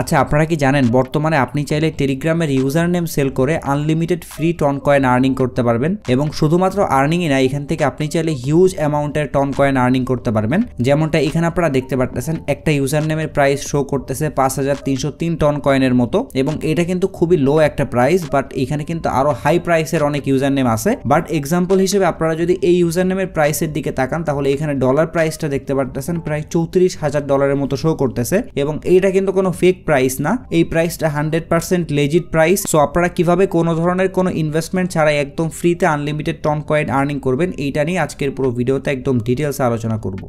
আচ্ছা আপনারা কি জানেন, বর্তমানে আপনি চাইলে টেলিগ্রামের ইউজার নেম সেল করে unlimited free TON coin earning করতে পারবেন এবং শুধুমাত্র আর্নিংই না, এখান থেকে আপনি চাইলে হিউজ অ্যামাউন্টের টন কয়েন আর্নিং করতে পারবেন। যেমনটা এখানে আপনারা দেখতে পারতেছেন, একটা ইউজার নেমের প্রাইস শো করতেছে পাঁচ হাজার তিনশো তিন টন কয়েনের মতো এবং এটা কিন্তু খুবই লো একটা প্রাইস বাট এখানে কিন্তু আরও হাই প্রাইসের অনেক ইউজার নেম আছে। বাট এক্সাম্পল হিসেবে আপনারা যদি এই ইউজার নেমের প্রাইসের দিকে তাকান, তাহলে এখানে ডলার প্রাইসটা দেখতে পারতেছেন, প্রায় চৌত্রিশ হাজার ডলারের মতো শো করতেছে এবং এইটা কিন্তু কোনো ফেক প্রাইস না। এই প্রাইসটা hundred percent legit price so আপনারা কীভাবে কোনো ধরনের কোনো ইনভেস্টমেন্ট ছাড়াই একদম ফ্রিতে আনলিমিটেড টন কয়েন আর্নিং করবেন, এইটা নিয়ে আজকের পুরো ভিডিওতে একদম ডিটেলস আলোচনা করব।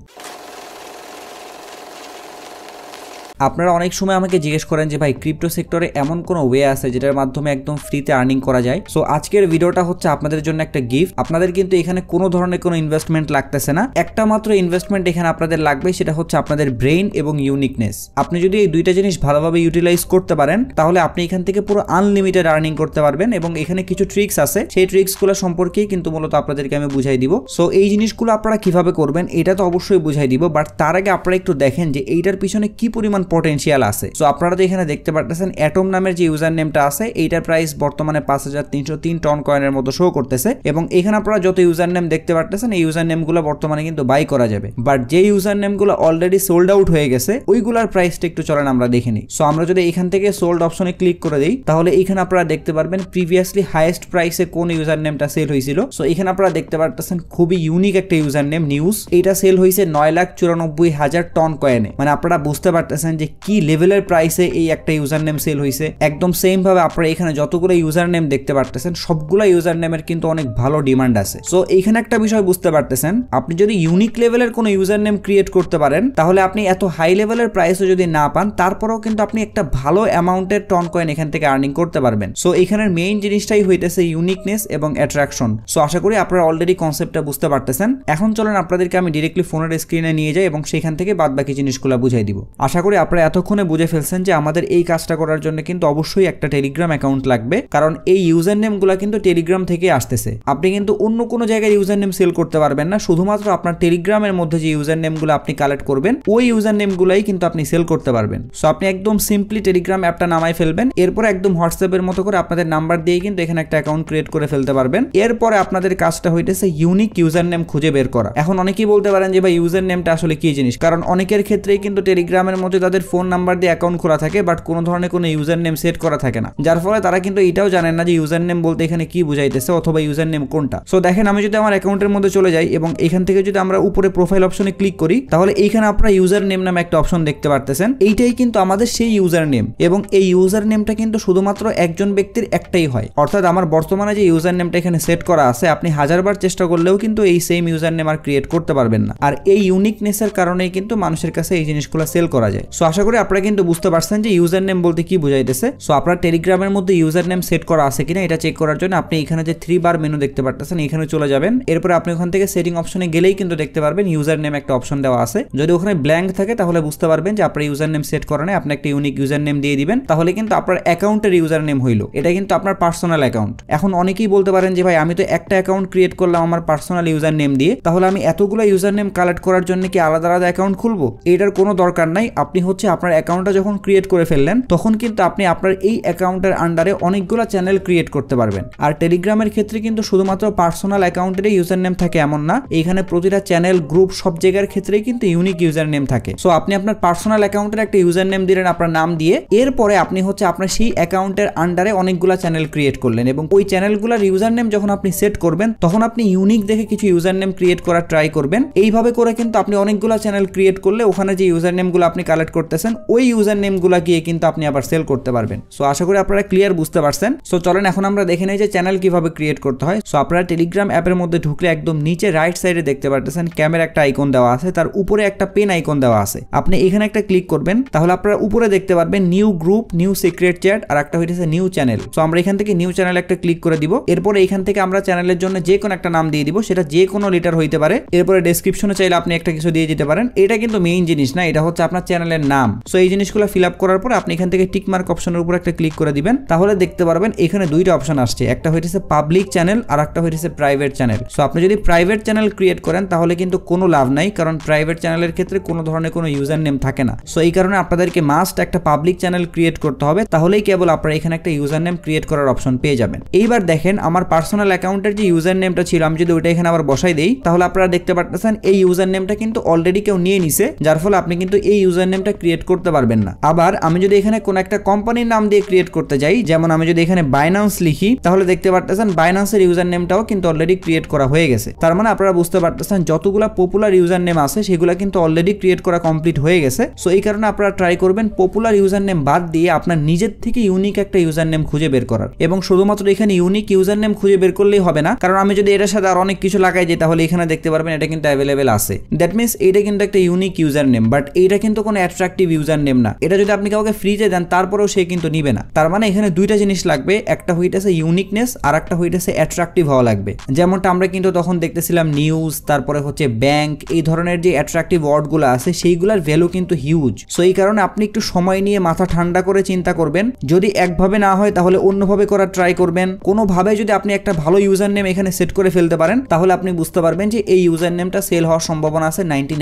আপনারা অনেক সময় আমাকে জিজ্ঞেস করেন যে, ভাই ক্রিপ্টো সেক্টরে এমন কোনো ওয়ে আছে যেটার মাধ্যমে একদম ফ্রিতে আর্নিং করা যায়? সো আজকের ভিডিওটা হচ্ছে আপনাদের জন্য একটা গিফট আপনাদের কিন্তু এখানে কোনো ধরনের কোনো ইনভেস্টমেন্ট লাগতেছে না। একটা মাত্র ইনভেস্টমেন্ট এখানে আপনাদের লাগবে, সেটা হচ্ছে আপনাদের ব্রেইন এবং ইউনিকনেস আপনি যদি এই দুইটা জিনিস ভালোভাবে ইউটিলাইজ করতে পারেন, তাহলে আপনি এখান থেকে পুরো আনলিমিটেড আর্নিং করতে পারবেন এবং এখানে কিছু ট্রিক্স আছে। সেই ট্রিক্সগুলো সম্পর্কেই কিন্তু মূলত আপনাদেরকে আমি বুঝাই দিব। সো এই জিনিসগুলো আপনারা কীভাবে করবেন, এটা তো অবশ্যই বুঝাই দিব। বাট তার আগে আপনারা একটু দেখেন যে, এইটার পিছনে কি পরিমাণ পটেন্সিয়াল আছে। সো আপনারা তো এখানে দেখতে পারতেছেন অ্যাটম নামের যে ইউজার নেমটা আছে, এইটার প্রাইস বর্তমানে পাঁচ হাজার তিনশো তিন টন কয়েনের মতো শো করতেছে। এবং এখানে আপনারা যত ইউজার নেম দেখতে পারতেছেন, এই ইউজার নেমগুলো বর্তমানে কিন্তু বাই করা যাবে। বাট যে ইউজার নেমগুলো অলরেডি সোল্ড আউট হয়ে গেছে, ওইগুলার প্রাইসটা একটু চলেন আমরা দেখে নিই। সো আমরা যদি এখান থেকে সোল্ড অপশনে ক্লিক করে দিই, তাহলে এখানে আপনারা দেখতে পারবেন প্রিভিয়াসলি হাইয়েস্ট প্রাইসে কোন ইউজার নেমটা সেল হয়েছিল। সো এখানে আপনারা দেখতে পারতেছেন, খুবই ইউনিক একটা ইউজার নেম নিউজ এটা সেল হয়েছে নয় লাখ চুরানব্বই হাজার টন কয়েনে মানে আপনারা বুঝতে পারতেছেন যে কি লেভেলের প্রাইসে এই একটা ইউজার নেম সেল হয়েছে একদম সেম ভাবে আপনারা এখানে যতগুলো ইউজার নেম দেখতে পারতেছেন, সবগুলো ইউজার নেমের কিন্তু অনেক ভালো ডিমান্ড আছে। সো এখানে একটা বিষয় বুঝতে পারতেছেন, আপনি যদি ইউনিক লেভেলের কোনো ইউজার নেম ক্রিয়েট করতে পারেন, তাহলে আপনি এত হাই লেভেলের প্রাইসও যদি না পান, তারপরেও কিন্তু আপনি একটা ভালো অ্যামাউন্টের টন কয়েন এখান থেকে আর্নিং করতে পারবেন। সো এখানের মেইন জিনিসটাই হইতেছে ইউনিকনেস এবং অ্যাট্রাকশন সো আশা করি আপনারা অলরেডি কনসেপ্টটা বুঝতে পারতেছেন। এখন চলেন আপনাদেরকে আমি ডিরেক্টলি ফোনের স্ক্রিনে নিয়ে যাই এবং সেখান থেকে বাদ বাকি জিনিসগুলো বুঝাই দিব। আশা করি আপনারা এতক্ষণে বুঝে ফেলছেন যে আমাদের এই কাজটা করার জন্য কিন্তু অবশ্যই একটা টেলিগ্রাম অ্যাকাউন্ট লাগবে, কারণ এই ইউজার নেমগুলো কিন্তু টেলিগ্রাম থেকে আসতেছে। আপনি কিন্তু অন্য কোনো জায়গায় ইউজার নেম সেল করতে পারবেন না, শুধুমাত্র আপনার টেলিগ্রামের মধ্যে যে ইউজার নেমগুলো আপনি কালেক্ট করবেন, ওই ইউজার নেমগুলোই কিন্তু আপনি সেল করতে পারবেন। সো আপনি একদম সিম্পলি টেলিগ্রাম অ্যাপটা নামাই ফেলবেন, এরপর একদম হোয়াটসঅ্যাপের মতো করে আপনাদের নাম্বার দিয়ে কিন্তু এখানে একটা অ্যাকাউন্ট ক্রিয়েট করে ফেলতে পারবেন। এরপরে আপনাদের কাজটা হইতেছে ইউনিক ইউজার নেম খুঁজে বের করা। এখন অনেকেই বলতে পারেন যে ভাই ইউজার নেমটা আসলে কি জিনিস? কারণ অনেকের ক্ষেত্রেই কিন্তু টেলিগ্রামের মধ্যে তাদের ফোন নাম্বার দিয়ে অ্যাকাউন্ট খোলা থাকে বাট কোনো ধরনের কোনো ইউজার নেম সেট করা থাকে না। যার ফলে তারা কিন্তু এটাও জানেন না যে ইউজার নেম বলতে এখানে কি বুঝাইতেছে অথবা ইউজার নেম কোনটা। সো দেখেন, আমি যদি আমার অ্যাকাউন্টের মধ্যে চলে যাই এবং এখান থেকে যদি আমরা উপরে প্রোফাইল অপশনে ক্লিক করি, তাহলে এইখানে আপনারা ইউজার নেম নামে একটা অপশন দেখতে পারতেছেন। এইটাই কিন্তু আমাদের সেই ইউজার নেম এবং এই ইউজার নেমটা কিন্তু শুধুমাত্র একজন ব্যক্তির একটাই হয়। অর্থাৎ আমার বর্তমানে যে ইউজার নেমটা এখানে সেট করা আছে, আপনি হাজারবার চেষ্টা করলেও কিন্তু এই সেম ইউজার নেম আর ক্রিয়েট করতে পারবেন না। আর এই ইউনিকনেসের কারণেই কিন্তু মানুষের কাছে এই জিনিসগুলো সেল করা যায়। সো আশা করি আপনারা কিন্তু বুঝতে পারছেন যে ইউজার নেম বলতে কি বুঝাইতেছে। সো আপনার টেলিগ্রামের মধ্যে ইউজার নেম সেট করা আছে কিনা এটা চেক করার জন্য আপনি এখানে যে থ্রি বার মেনু দেখতে পারতেছেন, এখানে চলে যাবেন। এরপরে আপনি ওখান থেকে সেটিং অপশনে গেলেই কিন্তু দেখতে পারবেন ইউজার নেম একটা অপশন দেওয়া আছে। যদি ওখানে ব্ল্যাঙ্ক থাকে তাহলে বুঝতে পারবেন যে আপনার ইউজার নেম সেট করা নেই, আপনি একটা ইউনিক ইউজার নেম দিয়ে দিবেন, তাহলে কিন্তু আপনার অ্যাকাউন্টের ইউজার নেম হইল। এটা কিন্তু আপনার পার্সোনাল অ্যাকাউন্ট এখন অনেকেই বলতে পারেন যে, ভাই, আমি তো একটা অ্যাকাউন্ট ক্রিয়েট করলাম আমার পার্সোনাল ইউজার নেম দিয়ে, তাহলে আমি এতগুলো ইউজার নেম কালেক্ট করার জন্য কি আলাদা আলাদা অ্যাকাউন্ট খুলবো? এটার কোনো দরকার নাই। আপনি হচ্ছে আপনার অ্যাকাউন্টটা যখন ক্রিয়েট করে ফেললেন, তখন কিন্তু আপনি আপনার এই অ্যাকাউন্টের আন্ডারে অনেকগুলো চ্যানেল ক্রিয়েট করতে পারবেন। আর টেলিগ্রামের ক্ষেত্রে কিন্তু শুধুমাত্র পার্সোনাল অ্যাকাউন্টেরই ইউজার নেম থাকে এমন না এখানে প্রতিটা চ্যানেল গ্রুপ সব জায়গার ক্ষেত্রেই কিন্তু ইউনিক ইউজার নেম থাকে। সো আপনি আপনার পার্সোনাল অ্যাকাউন্টের একটা ইউজার নেম দিলেন আপনার নাম দিয়ে, এরপরে আপনি হচ্ছে আপনার সেই অ্যাকাউন্টের আন্ডারে অনেকগুলো চ্যানেল ক্রিয়েট করলেন এবং ওই চ্যানেলগুলোর ইউজার নেম যখন আপনি সেট করবেন, তখন আপনি ইউনিক দেখে কিছু ইউজার নেম ক্রিয়েট করার ট্রাই করবেন। এইভাবে করে কিন্তু আপনি অনেকগুলো চ্যানেল ক্রিয়েট করলে ওখানে যে ইউজার নেমগুলো আপনি কালেক্ট করতেছেন, ওই ইউজার নেমগুলো গিয়ে কিন্তু আপনি আবার সেল করতে পারবেন। সো আশা করি আপনারা ক্লিয়ার বুঝতে পারছেন। সো চলেন এখন আমরা দেখে নেই যে চ্যানেল কীভাবে ক্রিয়েট করতে হয়। সো আপনারা টেলিগ্রাম অ্যাপের মধ্যে ঢুকলে একদম নিচে রাইট সাইডে দেখতে পারতেছেন ক্যামেরা একটা আইকন দেওয়া আছে, তার উপরে একটা পেন আইকন দেওয়া আছে। আপনি এখানে একটা ক্লিক করবেন, তাহলে আপনারা উপরে দেখতে পারবেন new group new secret chat আর একটা হইতেছে নিউ চ্যানেল সো আমরা এখান থেকে নিউ চ্যানেল একটা ক্লিক করে দিব। এরপরে এখান থেকে আমরা চ্যানেলের জন্য যে কোনো একটা নাম দিয়ে দিব, সেটা যে কোনো লিটার হইতে পারে। এরপরে ডেসক্রিপশনে চাইলে আপনি একটা কিছু দিয়ে দিতে পারেন। এটা কিন্তু মেইন জিনিস না, এটা হচ্ছে আপনার চ্যানেলের নাম সো এই জিনিসগুলো ফিল আপ করার পর আপনি এখান থেকে টিক মার্ক অপশনের উপর একটা ক্লিক করে দিবেন। তাহলে দেখতে পারবেন এখানে দুইটা অপশন আসছে। একটা হইতেছে পাবলিক চ্যানেল আর একটা হইতেছে প্রাইভেট চ্যানেল সো আপনি যদি প্রাইভেট চ্যানেল ক্রিয়েট করেন, তাহলে কিন্তু কোনো লাভ নাই, কারণ প্রাইভেট চ্যানেলের ক্ষেত্রে কোনো ধরনের কোনো ইউজার নেম থাকে না। সো এই কারণে আপনাদেরকে মাস্ট একটা পাবলিক চ্যানেল ক্রিয়েট করতে হবে। তাহলেই কেবল আপনারা এখানে একটা ইউজার নেম ক্রিয়েট করার অপশন পেয়ে যাবেন। এইবার দেখেন, আমার পার্সোনাল অ্যাকাউন্টের যে ইউজার নেমটা ছিল, আমি যদি ওইটা এখানে আবার বসাই দেই, তাহলে আপনারা দেখতে পারতেছেন, এই ইউজার নেমটা কিন্তু অলরেডি কেউ নিয়ে নিছে, যার ফলে আপনি কিন্তু এই ইউজার নেমটা ক্রিয়েট করতে পারবেন না। আবার আমি যদি এখানে কোন একটা কোম্পানির নাম দিয়ে ক্রিয়েট করতে যাই, যেমন আমি যদি এখানে বাইনান্স লিখি, তাহলে দেখতে পারতেছেন বাইনান্সের ইউজার নেমটাও কিন্তু অলরেডি ক্রিয়েট করা হয়ে গেছে। তার মানে আপনারা বুঝতে পারতেছেন যতগুলো পপুলার ইউজার নেম আছে, সেগুলো কিন্তু অলরেডি ক্রিয়েট করা কমপ্লিট হয়ে গেছে। সো এই কারণে আপনারা ট্রাই করবেন পপুলার ইউজার নেম বাদ দিয়ে আপনার নিজের থেকে ইউনিক একটা ইউজার নেম খুঁজে বের করার। এবং শুধুমাত্র এখানে ইউনিক ইউজার নেম খুঁজে বের করলেই হবে না, কারণ আমি যদি এটার সাথে আর অনেক কিছু লাগাই যাই তাহলে এখানে দেখতে পারবেন এটা কিন্তু অ্যাভেলেবেল আছে। দ্যাট মিনস এটা কিন্তু একটা ইউনিক ইউজার নেম বাট এইটা কিন্তু কোনো অ্যাট্রাকটিভ ইউজার নেম না। এটা যদি আপনি কাউকে ফ্রিতে দেন, তারপরেও সে কিন্তু নিবে না। তার মানে এখানে দুইটা জিনিস লাগবে, একটা হইতেছে ইউনিকনেস আর একটা হইতেছে অ্যাট্রাকটিভ হওয়া লাগবে। যেমনটা আমরা কিন্তু তখন দেখতেছিলাম নিউজ তারপরে হচ্ছে ব্যাংক এই ধরনের যে অ্যাট্রাকটিভ ওয়ার্ডগুলো আছে, সেইগুলোর ভ্যালু কিন্তু হিউজ সো এই কারণে আপনি একটু সময় নিয়ে মাথা ঠান্ডা করে চিন্তা করবেন। যদি একভাবে না হয়, তাহলে অন্যভাবে করার ট্রাই করবেন। কোনোভাবে যদি আপনি একটা ভালো ইউজার নেম এখানে সেট করে ফেলতে পারেন, তাহলে আপনি বুঝতে পারবেন যে এই ইউজার নেমটা সেল হওয়ার সম্ভাবনা আছে নাইনটি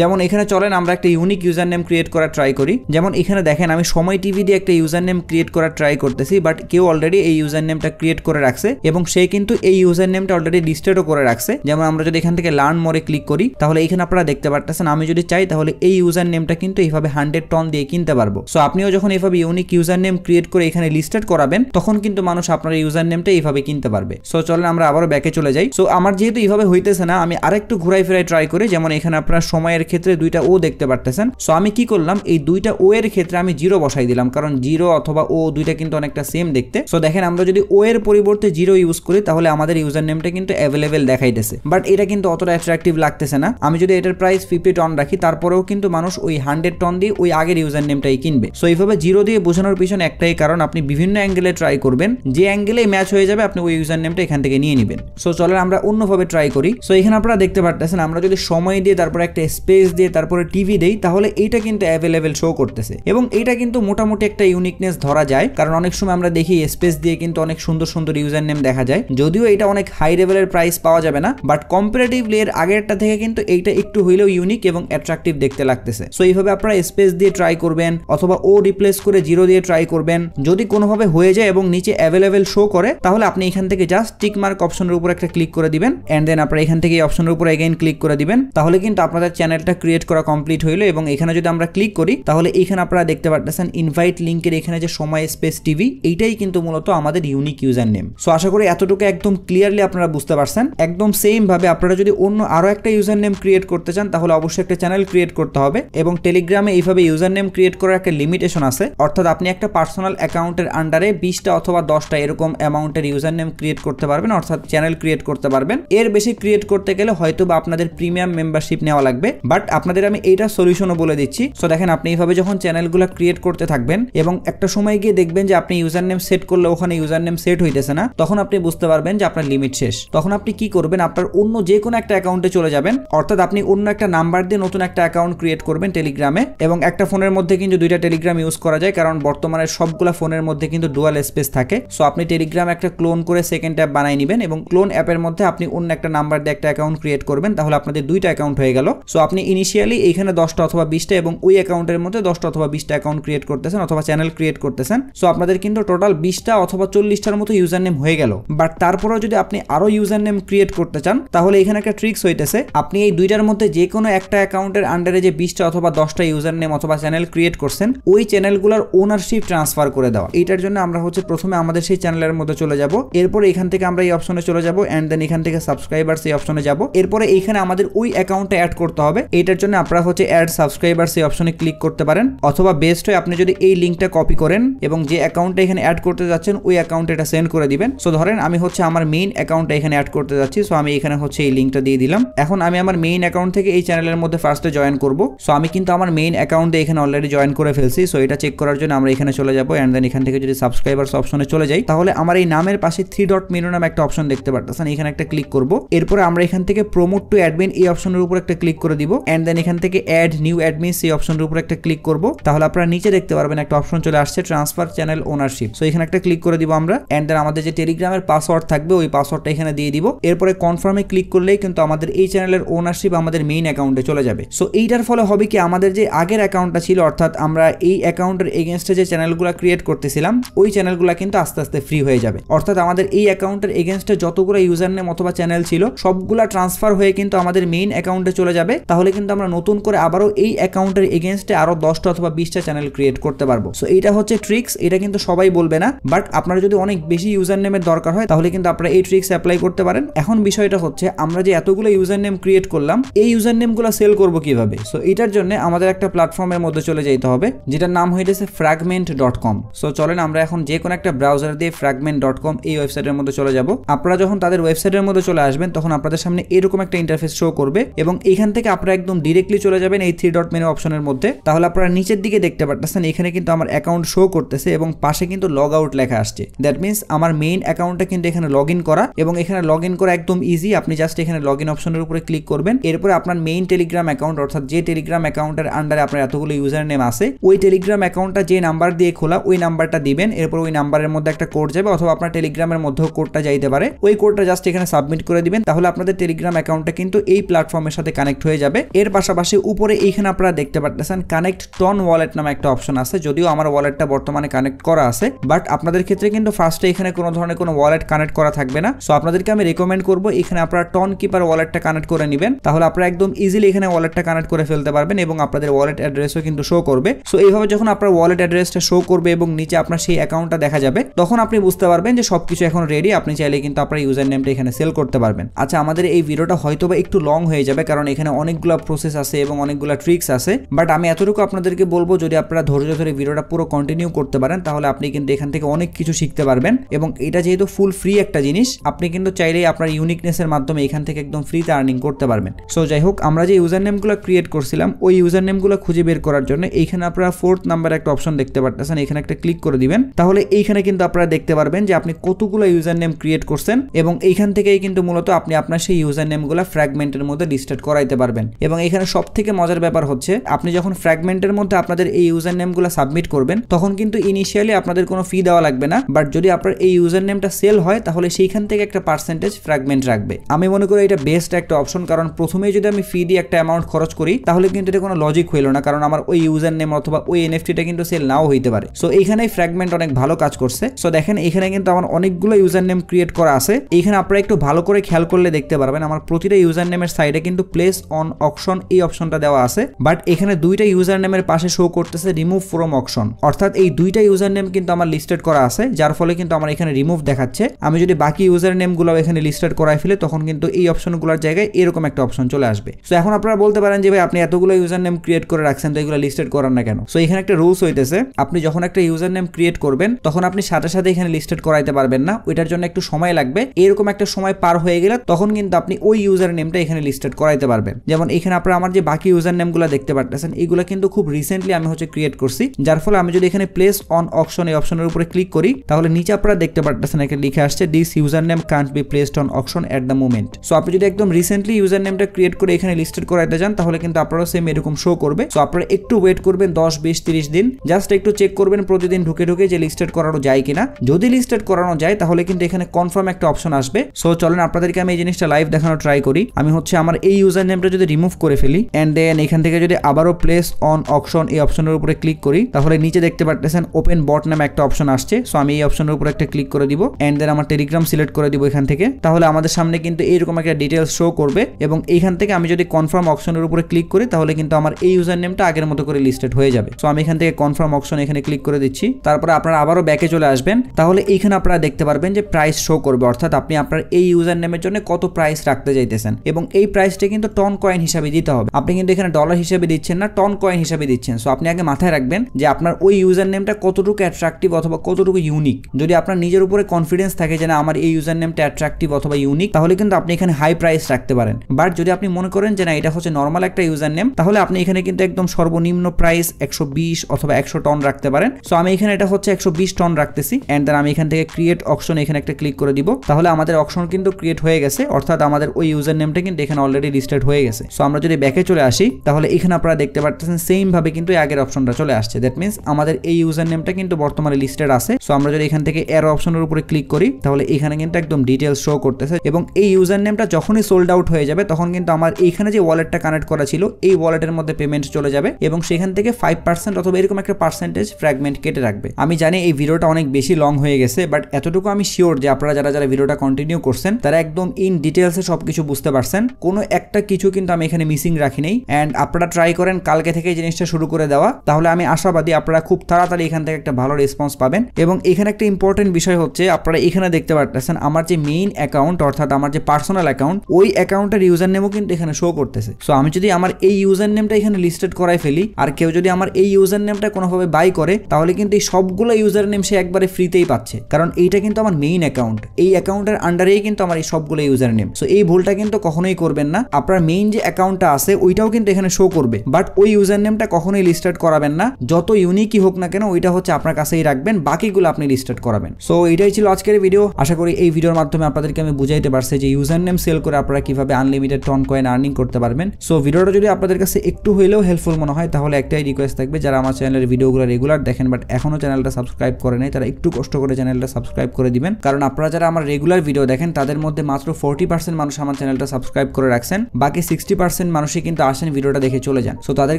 যেমন এখানে চলেন, আমরা একটা ইউনিক ইউজার নেম ক্রিয়েট করার ট্রাই করি। যেমন এখানে দেখেন, আমি সময় টিভি দিয়ে একটা ইউজার নেম ক্রিয়েট করার ট্রাই করতেছি বাট কেউ অলরেডি এই ইউজার নেমটা ক্রিয়েট করে রাখছে, এবং সে কিন্তু এই ইউজার নেমটা অলরেডি লিস্টেডও করে রাখছে। যেমন আমরা যদি এখান থেকে লার্ন মোরে ক্লিক করি, তাহলে এখানে আপনারা দেখতে পারতেছেন, আমি যদি চাই, তাহলে এই ইউজার নেমটা কিন্তু এইভাবে হান্ড্রেড টন দিয়ে কিনতে পারব। সো আপনিও যখন এইভাবে ইউনিক ইউজার নেম ক্রিয়েট করে এখানে লিস্টেড করাবেন, তখন কিন্তু মানুষ আপনার ইউজার নেমটা এইভাবে কিনতে পারবে। সো চলেন আমরা আবারও ব্যাকে চলে যাই। সো আমার যেহেতু এইভাবে হইতেছে না, আমি আরেকটু ঘুরাই ফেরাই ট্রাই করি, যেমন এখানে আপনারা সময়ের ক্ষেত্রে দুইটা ও দেখতে পারতেছেন। সো আমি কি করলাম? এই দুইটা ও এর ক্ষেত্রে আমি জিরো বসাই দিলাম। কারণ জিরো অথবা ও দুইটা কিন্তু অনেকটা সেম দেখতে। সো দেখেন, আমরা যদি ও এর পরিবর্তে জিরো ইউজ করি, তাহলে আমাদের ইউজার নেমটা কিন্তু অ্যাভেলেবেল দেখাইতেছে। বাট এটা কিন্তু অতটা অ্যাট্রাকটিভ লাগতেছে না। আমি যদি এটার প্রাইস ফিফটি টন রাখি, তারপরেও কিন্তু মানুষ ওই হান্ড্রেড টন দিয়ে ওই আগের ইউজার নেমটাই কিনবে। সো এইভাবে জিরো দিয়ে বোঝানোর পিছনে একটাই কারণ, আপনি বিভিন্ন অ্যাঙ্গেলে ট্রাই করবেন। যে অ্যাঙ্গেলে ম্যাচ হয়ে যাবে, আপনি ওই ইউজার নেমটা এখান থেকে নিয়ে নেবেন। সো চলেন, আমরা অন্যভাবে ট্রাই করি। সো এখানে আপনারা দেখতে পারতেছেন, আমরা যদি সময় দিয়ে, তারপরে একটা স্পেস দিয়ে, তারপরে টিভি দেই, তাহলে এইটা কিন্তু অ্যাভেলেবেল শো করতেছে। এবং এইটা কিন্তু মোটামুটি একটা ইউনিকনেস ধরা যায়, কারণ অনেক সময় আমরা দেখি স্পেস দিয়ে কিন্তু অনেক সুন্দর সুন্দর ইউজার নেম দেখা যায়। যদিও এটা অনেক হাই লেভেলের প্রাইস পাওয়া যাবে না বাট কম্পারেটিভলি এর আগেরটা থেকে কিন্তু এইটা একটু হইলেও ইউনিক এবং অ্যাট্রাকটিভ দেখতে লাগতেছে। সো এইভাবে আপনারা স্পেস দিয়ে ট্রাই করবেন, অথবা ও রিপ্লেস করে জিরো দিয়ে ট্রাই করবেন। যদি কোনোভাবে হয়ে যায় এবং নিচে অ্যাভেলেবেল শো করে, তাহলে আপনি এখান থেকে জাস্ট টিক মার্ক অপশনের উপর একটা ক্লিক করে দিবেন অ্যান্ড দেন আপনারা এখান থেকে এই অপশনের উপর এগেইন ক্লিক করে দিবেন। তাহলে কিন্তু আপনাদের চ্যানেলটা ক্রিয়েট করা কমপ্লিট হইল এবং এখানে যদি আমরা ক্লিক করি, তাহলে এখানে আপনারা দেখতে পারতেছেন ইনভাইট লিঙ্কের এখানে যে সময় স্পেস টিভি এইটাই কিন্তু মূলত আমাদের ইউনিক ইউজার নেম সো আশা করি এতটুকু একদম ক্লিয়ারলি আপনারা বুঝতে পারছেন। একদম সেম ভাবে আপনারা যদি অন্য আরও একটা ইউজার নেম ক্রিয়েট করতে চান, তাহলে অবশ্যই একটা চ্যানেল ক্রিয়েট করতে হবে এবং টেলিগ্রামে এইভাবে ইউজার নেম ক্রিয়েট করার একটা লিমিটেশন আছে। অর্থাৎ আপনি একটা পার্সোনাল অ্যাকাউন্টের আন্ডারে বিশটা অথবা দশটা এরকম অ্যামাউন্টের ইউজার নেম ক্রিয়েট করতে পারবেন, অর্থাৎ চ্যানেল ক্রিয়েট করতে পারবেন। এর বেশি ক্রিয়েট করতে গেলে হয়তো বা আপনাদের প্রিমিয়াম মেম্বারশিপ নেওয়া লাগবে। বাট আপনাদের আমি এইটা সলিউশনও বলে দিচ্ছি সো দেখেন, আপনি এইভাবে যখন চ্যানেলগুলো ক্রিয়েট করতে থাকবেন এবং একটা সময় গিয়ে দেখবেন যে আপনি ইউজার নেম সেট করলে ওখানে ইউজার নেম সেট হইতেছে না, তখন আপনি বুঝতে পারবেন যে আপনার লিমিট শেষ। তখন আপনি কি করবেন, আপনার অন্য যে কোনো একটা অ্যাকাউন্টে চলে যাবেন, অর্থাৎ আপনি অন্য একটা নাম্বার দিয়ে নতুন একটা অ্যাকাউন্ট ক্রিয়েট করবেন টেলিগ্রামে এবং একটা ফোনের মধ্যে কিন্তু দুইটা টেলিগ্রাম ইউজ করা যায়, কারণ বর্তমানে সবগুলা ফোনের মধ্যে কিন্তু ডুয়াল স্পেস থাকে। সো আপনি টেলিগ্রাম একটা ক্লোন করে সেকেন্ড অ্যাপ বানাই নেবেন এবং ক্লোন অ্যাপের মধ্যে আপনি অন্য একটা নাম্বার দিয়ে একটা অ্যাকাউন্ট ক্রিয়েট করবেন, তাহলে আপনাদের দুইটা অ্যাকাউন্ট হয়ে গেল। সো আপনি ইনিশিয়ালি এইখানে দশটা অথবা বিশটা এবং ওই অ্যাকাউন্টের মধ্যে দশটা অথবা বিশটা অ্যাকাউন্ট ক্রিয়েট করতেছেন অথবা চ্যানেল ক্রিয়েট করতেছেন। সো আপনাদের কিন্তু টোটাল বিশটা অথবা চল্লিশটার মতো ইউজার নেম হয়ে গেল। বাট তারপরেও যদি আপনি আরও ইউজার নেম ক্রিয়েট করতে চান, তাহলে এখানে একটা ট্রিক্স হইতেছে। আপনি এই দুইটার মধ্যে যে কোনো একটা অ্যাকাউন্টের আন্ডারে যে বিশটা অথবা দশটা ইউজার নেম অথবা চ্যানেল ক্রিয়েট করছেন, ওই চ্যানেলগুলোর ওনারশিপ ট্রান্সফার করে দেওয়া। এইটার জন্য আমরা হচ্ছে প্রথমে আমাদের সেই চ্যানেলের মধ্যে চলে যাব। এরপর এখান থেকে আমরা এই অপশনে চলে যাব অ্যান্ড দেন এখান থেকে সাবস্ক্রাইবার্স এই অপশনে যাব। এরপরে এইখানে আমাদের ওই অ্যাকাউন্টে অ্যাড করতে হবে। এটার জন্য আপনারা হচ্ছে অ্যাড সাবস্ক্রাইবার্স এই অপশনে ক্লিক করতে পারেন অথবা বেস্ট হয় আপনি যদি এই লিঙ্কটা কপি করেন এবং যে অ্যাকাউন্টটা এখানে অ্যাড করতে যাচ্ছেন, ওই অ্যাকাউন্টে এটা সেন্ড করে দিবেন। সো ধরেন আমি হচ্ছে আমার মেইন অ্যাকাউন্টটা এখানে অ্যাড করতে যাচ্ছি। সো আমি এখানে হচ্ছে এই লিঙ্কটা দিয়ে দিলাম। এখন আমি আমার মেইন অ্যাকাউন্ট থেকে এই চ্যানেলের মধ্যে ফার্স্টে জয়েন করব। সো আমি কিন্তু আমার মেইন অ্যাকাউন্টে এখানে অলরেডি জয়েন করে ফেলছি। সো এটা চেক করার জন্য আমরা এখানে চলে যাব অ্যান্ড দেন এখান থেকে যদি সাবস্ক্রাইবার্স অপশনে চলে যাই, তাহলে আমার এই নামের পাশে থ্রি ডট মেনু নামে একটা অপশন দেখতে পারতেছেন। এখানে একটা ক্লিক করব। এরপরে আমরা এখান থেকে প্রমোট টু অ্যাডমিন এই অপশনের উপর একটা ক্লিক করে দিব। অ্যান্ড দেন এখান থেকে অ্যাড নিউ অ্যাডমিন ফিনিশ এই অপশনের উপর একটা ক্লিক করব। তাহলে আপনারা নিচে দেখতে পারবেন একটা অপশন চলে আসছে ট্রান্সফার চ্যানেল ওনারশিপ সো এখানে একটা ক্লিক করে দিব আমরা। অ্যান্ড দেন আমাদের যে টেলিগ্রামের পাসওয়ার্ড থাকবে, ওই পাসওয়ার্ডটা এখানে দিয়ে দিব। এরপরে কনফার্মে ক্লিক করলেই কিন্তু আমাদের এই চ্যানেলের ওনারশিপ আমাদের মেইন অ্যাকাউন্টে চলে যাবে। সো এইটার ফলে হবে কি, আমাদের যে আগের অ্যাকাউন্টটা ছিল, অর্থাৎ আমরা এই অ্যাকাউন্টের এগেনস্টে যে চ্যানেলগুলো ক্রিয়েট করতেছিলাম, ওই চ্যানেলগুলো কিন্তু আস্তে আস্তে ফ্রি হয়ে যাবে। অর্থাৎ আমাদের এই অ্যাকাউন্টের এগেনস্টে যতগুলো ইউজার নেম অথবা চ্যানেল ছিল, সবগুলা ট্রান্সফার হয়ে কিন্তু আমাদের মেইন অ্যাকাউন্টে চলে যাবে। তাহলে কিন্তু আমরা নতুন করে আবারও এই অ্যাকাউন্টের এগেনস্টে আরও দশটা অথবা বিশটা চ্যানেল ক্রিয়েট করতে পারব। সো এইটা হচ্ছে ট্রিক্স এটা কিন্তু সবাই বলবে না। বাট আপনার যদি অনেক বেশি ইউজার নেমের দরকার হয়, তাহলে কিন্তু আপনারা এই ট্রিক্স অ্যাপ্লাই করতে পারেন। এখন বিষয়টা হচ্ছে, আমরা যে এতগুলো ইউজার নেম ক্রিয়েট করলাম, এই ইউজার নেমগুলো সেল করব কীভাবে? সো এটার জন্য আমাদের একটা প্ল্যাটফর্মের মধ্যে চলে যেতে হবে, যেটার নাম হয়েছে ফ্র্যাগমেন্ট ডট কম সো চলেন আমরা এখন যে কোনো একটা ব্রাউজার দিয়ে ফ্র্যাগমেন্ট ডট কম এই ওয়েবসাইটের মধ্যে চলে যাব। আপনারা যখন তাদের ওয়েবসাইটের মধ্যে চলে আসবেন, তখন আপনাদের সামনে এরকম একটা ইন্টারফেস শো করবে এবং এখান থেকে আপনারা একদম ডিরেক্টলি চলে যাবেন এই থ্রি ডট মেনু অপশনের মধ্যে, তাহলে আপনারা নিচের দিকে দেখতে পারতেছেন, এখানে কিন্তু আমার অ্যাকাউন্ট শো করতেছে এবং পাশে কিন্তু লগ আউট লেখা আসছে। দ্যাট মিনস আমার মেইন অ্যাকাউন্টটা কিন্তু এখানে লগ করা এবং এখানে লগ করা একদম ইজি আপনি জাস্ট এখানে লগ অপশনের উপরে ক্লিক করবেন। এরপরে আপনার মেইন টেলিগ্রাম অ্যাকাউন্ট অর্থাৎ যে টেলিগ্রাম অ্যাকাউন্টের আন্ডারে আপনার এতগুলো ইউজার নেম আছে, ওই টেলিগ্রাম অ্যাকাউন্টটা যে নাম্বার দিয়ে খোলা, ওই নাম্বারটা দিবেন। এরপর ওই নাম্বারের মধ্যে একটা কোড যাবে, অথবা আপনার টেলিগ্রামের মধ্যেও কোডটা যাইতে পারে। ওই কোডটা জাস্ট এখানে সাবমিট করে দিবেন, তাহলে আপনাদের টেলিগ্রাম অ্যাকাউন্টটা কিন্তু এই প্ল্যাটফর্মের সাথে কানেক্ট হয়ে যাবে। এর পাশাপাশি উপরে এইখানে আপনারা দেখতে পারতেছেন। কানেক্ট টন ওয়ালেট নামে একটা অপশন আছে, যদিও আমার ওয়ালেটটা বর্তমানে কানেক্ট করা আছে বাট আপনাদের ক্ষেত্রে কিন্তু ফার্স্টে এখানে কোনো ধরনের কোনো ওয়ালেট কানেক্ট করা থাকবে না। সো আপনাদেরকে আমি রেকমেন্ড করব, এখানে আপনারা টন কিপার ওয়ালেটটা কানেক্ট করে নেবেন। তাহলে আপনারা একদম ইজিলি এখানে ওয়ালেটটা কানেক্ট করে ফেলতে পারবেন এবং আপনাদের ওয়ালেট অ্যাড্রেসও কিন্তু শো করবে। সো এইভাবে যখন আপনার ওয়ালেট অ্যাড্রেসটা শো করবে এবং নিচে আপনার সেই অ্যাকাউন্টটা দেখা যাবে, তখন আপনি বুঝতে পারবেন যে সবকিছু এখন রেডি আপনি চাইলে কিন্তু আপনার ইউজার নেমটা এখানে সেল করতে পারবেন। আচ্ছা আমাদের এই ভিডিওটা হয়তো বা একটু লং হয়ে যাবে, কারণ এখানে অনেকগুলো প্রসেস আছে এবং অনেকগুলো ট্রিক্স আছে। বাট আমি এতটুকু আপনাদেরকে বলব, যদি আপনারা ধৈর্য ধরে ভিডিওটা পুরো কন্টিনিউ করতে পারেন, তাহলে আপনি কিন্তু এখান থেকে অনেক কিছু শিখতে পারবেন। এবং এটা যেহেতু ফুল ফ্রি একটা জিনিস, আপনি কিন্তু চাইলেই আপনার ইউনিকনেসের মাধ্যমে এখান থেকে একদম ফ্রিতে আর্নিং করতে পারবেন। সো যাই হোক, আমরা যে ইউজার নেমগুলো ক্রিয়েট করছিলাম, ওই ইউজার নেমগুলো খুঁজে বের করার জন্য এইখানে আপনারা ফোর্থ নাম্বার একটা অপশন দেখতে পারতেছেন। এখানে একটা ক্লিক করে দিবেন। তাহলে এইখানে কিন্তু আপনারা দেখতে পারবেন যে আপনি কতগুলো ইউজার নেম ক্রিয়েট করছেন এবং এইখান থেকেই কিন্তু মূলত আপনি আপনার সেই ইউজার নেমগুলো ফ্র্যাগমেন্টের মধ্যে লিস্টেড করাইতে পারবেন। এবং এখানে সব থেকে মজার ব্যাপার হচ্ছে আপনি যখন ফ্র্যাগমেন্টের মধ্যে আপনাদের এই ইউজার নেমগুলো সাবমিট করবেন, তখন কিন্তু ইনিশিয়ালি আপনাদের কোনো ফি দেওয়া লাগবে না। বাট যদি আপনার এই ইউজার নেমটা সেল হয়, তাহলে সেইখান থেকে একটা পার্সেন্টেজ ফ্র্যাগমেন্ট রাখবে। আমি মনে করি এটা বেস্ট একটা অপশন কারণ প্রথমেই যদি আমি ফি দিয়ে একটা অ্যামাউন্ট খরচ করি, তাহলে কিন্তু এটা কোনো লজিক হইল না, কারণ আমার ওই ইউজার নেম অথবা ওই এনএফটিটা কিন্তু সেল নাও হইতে পারে। সো এইখানেই ফ্র্যাগমেন্ট অনেক ভালো কাজ করছে। সো দেখেন এখানে কিন্তু আমার অনেকগুলো ইউজার নেম ক্রিয়েট করা আছে। এইখানে আপনারা একটু ভালো করে খেয়াল করলে দেখতে পারবেন, আমার প্রতিটা ইউজার নেমের সাইডে কিন্তু প্লেস অন অপশন এই অপশনটা দেওয়া আছে। বাট এখানে দুইটা ইউজার নেমের পাশে শো করতেছে রিমুভ ফ্রম অপশন অর্থাৎ এই দুইটা ইউজার নেম কিন্তু আমার লিস্টেড করা আছে, যার ফলে কিন্তু আমার এখানে রিমুভ দেখাচ্ছে। আমি যদি বাকি ইউজার নেমগুলো এখানে লিস্টেড করাই ফেলে, তখন কিন্তু এই অপশনগুলোর জায়গায় এরকম একটা অপশন চলে আসবে। সো এখন আপনারা বলতে পারেন যে, ভাই, আপনি এতগুলো ইউজার নেম ক্রিয়েট করে রাখছেন, তো এগুলো লিস্টেড করার না কেন? সো এখানে একটা রুলস হইতেছে, আপনি যখন একটা ইউজার নেম ক্রিয়েট করবেন, তখন আপনি সাথে সাথে এখানে লিস্টেড করাইতে পারবেন না। ওইটার জন্য একটু সময় লাগবে। এরকম একটা সময় পার হয়ে গেলে তখন কিন্তু আপনি ওই ইউজার নেমটা এখানে লিস্টেড করাইতে পারবেন। যেমন এখানে আপনারা আমার যে বাকি ইউজার নেমগুলো দেখতে পারতেছেন এগুলো কিন্তু খুব রিসেন্টলি আমি হচ্ছে ক্রিয়েট করছি। যার ফলে আমি যদি এখানে প্লেস অন অপশন এই অপশনের উপরে ক্লিক করি, তাহলে নিচে আপনারা দেখতে পারতেছেন এখানে লিখে আসছে this username can't be placed on option at the moment so আপনি যদি একদম রিসেন্টলি ইউজার নেমটা ক্রিয়েট করে এখানে লিস্টেড করাইতে যান, তাহলে কিন্তু আপনারা সেম এরকম শো করবে। সো আপনারা একটু ওয়েট করবেন দশ, বিশ, তিরিশ দিন। জাস্ট একটু চেক করবেন প্রতিদিন ঢুকে ঢুকে যে লিস্টেড করানো যায় কিনা। যদি লিস্টেড করানো যায়, তাহলে কিন্তু এখানে কনফার্ম একটা অপশন আসবে। সো চলেন আপনাদেরকে আমি এই জিনিসটা লাইভ দেখানো ট্রাই করি। আমি হচ্ছে আমার এই ইউজার নেমটা যদি রিমুভ করে ফেলি অ্যান্ড দেন এখান থেকে যদি আবারও প্লেস অন অপশন এই অপশনের উপরে ক্লিক করি। তাহলে নিচে দেখতে পারতেছেন ওপেন বট নামে একটা অপশন আসছে। সো আমি এই অপশনের উপরে একটা ক্লিক করে দিব অ্যান্ড দেন আমার টেলিগ্রাম সিলেক্ট করে দিব এখান থেকে। তাহলে আমাদের সামনে কিন্তু এইরকম একটা ডিটেলস শো করবে এবং এইখান থেকে আমি যদি কনফার্ম অপশনের উপরে ক্লিক করি, তাহলে কিন্তু আমার এই ইউজার নেমটা আগের মতো করে লিস্টেড হয়ে যাবে। সো আমি এখান থেকে কনফার্ম অপশন এখানে ক্লিক করে দিচ্ছি। তারপরে আপনারা আবারও ব্যাকে চলে আসবেন। তাহলে এইখানে আপনারা দেখতে পারবেন যে প্রাইস শো করবে। অর্থাৎ আপনি আপনার এই ইউজার নেমের জন্য কত প্রাইস রাখতে চাইতেছেন। এবং এই প্রাইসটা কিন্তু টন কয়েন হিসাবে দিতে হবে। আপনি কিন্তু এখানে ডলার হিসাবে দিচ্ছেন না টন কয়েন হিসাবে দিচ্ছেন। সো আপনি আগে মাথায় রাখবেন যে আপনার ওই ইউজার নেমটা কতটুকু অ্যাট্রাকটিভ অথবা কতটুকু ইউনিক যদি আপনার নিজের উপরে কনফিডেন্স থাকে যে না, আমার এই ইউজার নেমটা অ্যাট্রাকটিভ অথবা ইউনিক তাহলে কিন্তু আপনি এখানে হাই প্রাইস রাখতে পারেন। বাট যদি আপনি মনে করেন যে না, এটা হচ্ছে নর্মাল একটা ইউজার নেম তাহলে আপনি এখানে কিন্তু একদম সর্বনিম্ন প্রাইস একশো বিশ অথবা একশো টন রাখতে পারেন। সো আমি এখানে এটা হচ্ছে একশো বিশ টন রাখতেছি। অ্যান্ড দেন আমি এখান থেকে ক্রিয়েট অপশন এখানে একটা ক্লিক করে দিব। তাহলে আমাদের অপশন কিন্তু ক্রিয়েট হয়ে গেছে। অর্থাৎ আমাদের ওই ইউজার নেমটা কিন্তু এখানে অলরেডি লিস্টেড হয়ে গেছে। সো আমরা যদি ব্যাকে চলে আসি, তাহলে এখানে আপনারা দেখতে পারতেছেন সেম ভাবে কিন্তু আগের অপশনটা চলে আসছে। দ্যাট মিনস আমাদের এই ইউজার নেমটা কিন্তু বর্তমানে লিস্টেড আছে। সো আমরা যদি এখান থেকে এর অপশনের উপরে ক্লিক করি, তাহলে এখানে কিন্তু একদম ডিটেলস শো করতেছে এবং এই ইউজার নেমটা যখনই সোল্ড আউট হয়ে যাবে, তখন কিন্তু আমার এইখানে যে ওয়ালেটটা কানেক্ট করা ছিল, এই ওয়ালেটের মধ্যে পেমেন্ট চলে যাবে এবং সেখান থেকে ফাইভ পার্সেন্ট অথবা এরকম একটা পার্সেন্টেজ ফ্র্যাগমেন্ট কেটে রাখবে। আমি জানি এই ভিডিওটা অনেক বেশি লং হয়ে গেছে বাট এতটুকু আমি শিওর যে আপনারা যারা যারা ভিডিওটা কন্টিনিউ করছেন, তারা একদম ইন ডিটেলসে সবকিছু বুঝতে পারছেন। কোনো একটা কিছু কিন্তু আমি এখানে মিসিং রাখি নেই। অ্যান্ড আপনারা ট্রাই করেন, কালকে থেকে জিনিসটা শুরু করে দেওয়া। তাহলে আমি আশাবাদী আপনারা খুব তাড়াতাড়ি এখান থেকে একটা ভালো রেসপন্স পাবেন। এবং এখানে একটা ইম্পর্টেন্ট বিষয় হচ্ছে, আপনারা এখানে দেখতে পারতেছেন, আমার যে মেইন অ্যাকাউন্ট অর্থাৎ আমার যে পার্সোনাল অ্যাকাউন্ট ওই অ্যাকাউন্টের ইউজার নেমও কিন্তু এখানে শো করতেছে। সো আমি যদি আমার এই ইউজার নেমটা এখানে লিস্টেড করাই ফেলি, আর কেউ যদি আমার এই ইউজার নেমটা কোনোভাবে বাই করে, তাহলে কিন্তু এই সবগুলো ইউজার নেম সে একবারে ফ্রিতেই পাচ্ছে। কারণ এইটা কিন্তু আমার মেইন অ্যাকাউন্ট এই অ্যাকাউন্টের আন্ডারেই কিন্তু আমার এই সবগুলো ইউজার নেম সো এই ভুলটা কিন্তু কখনোই করবেন না। আপনার মেইন যে অ্যাকাউন্টটা আছে, ওইটাও কিন্তু এখানে শো করবে। বাট ওই ইউজার নেমটা কখনোই লিস্টেড করাবেন না। যত ইউনিকই হোক না কেন, ওইটা হচ্ছে আপনার কাছেই রাখবেন, বাকিগুলো আপনি লিস্টেড করাবেন। সো এইটাই ছিল আজকের ভিডিও আশা করি এই ভিডিওর মাধ্যমে আপনাদেরকে আমি বুঝাইতে পারছি যে ইউজার নেম সেল করে আপনারা কীভাবে আনলিমিটেড টন কয়েন আর্নিং করতে পারবেন। সো ভিডিওটা যদি আপনাদের কাছে একটু হইলেও হেল্পফুল মনে হয়, তাহলে একটাই রিকোয়েস্ট থাকবে, যারা আমার চ্যানেলের ভিডিওগুলো রেগুলার দেখেন বাট এখনও চ্যানেলটা সাবস্ক্রাইব করে নেই, তারা একটু কষ্ট করে চ্যানেলটা সাবস্ক্রাইব করে দিবেন। কারণ আপনারা যারা আমার রেগুলার ভিডিও দেখেন, তাদের মধ্যে মাত্র ফোর্টি পার্সেন্ট মানুষ আমার চ্যানেলটা সাবস্ক্রাইব করে রাখছেন। বাকি সিক্সটি পার্সেন্ট মানুষই কিন্তু আসেন ভিডিওটা দেখে চলে যান সো তাদের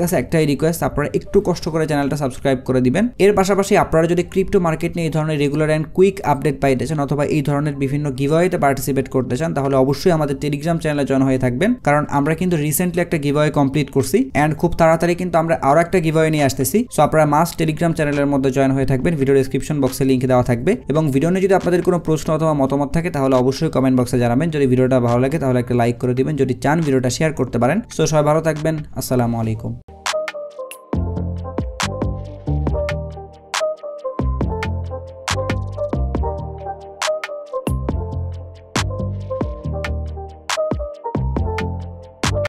কাছে একটাই রিকোয়েস্ট আপনারা একটু কষ্ট করে চ্যানেলটা সাবস্ক্রাইব করে দিবেন। এর পাশাপাশি আপনারা যদি ক্রিপ্টো মার্কেট নিয়ে এই ধরনের রেগুলার অ্যান্ড কুইক আপডেট পাইতে চান অথবা এই ধরনের বিভিন্ন গিভওয়েতে পার্টিসিপেট করতে চান, তাহলে অবশ্যই আমাদের টেলিগ্রাম চ্যানেলে জয়েন হয়ে থাকবেন। কারণ আমরা কিন্তু রিসেন্টলি একটা গিভওয়ে কমপ্লিট করছি অ্যান্ড খুব তাড়াতাড়ি কিন্তু আমরা আরও একটা গিভওয়ে নিয়ে আসতেছি। সো আপনারা মাস টেলিগ্রাম চ্যানেলের মধ্যে জয়েন হয়ে থাকবেন। ভিডিও ডিসক্রিপশন বক্সে লিঙ্ক দেওয়া থাকবে। এবং ভিডিও নিয়ে যদি আপনাদের কোনো প্রশ্ন অথবা মতামত থাকে, তাহলে অবশ্যই কমেন্ট বক্সে জানাবেন। যদি ভিডিওটা ভালো লাগে, তাহলে একটা লাইক করে দিবেন। যদি চান ভিডিওটা শেয়ার করতে পারেন। সো সবাই ভালো থাকবেন। আসসালামু আলাইকুম।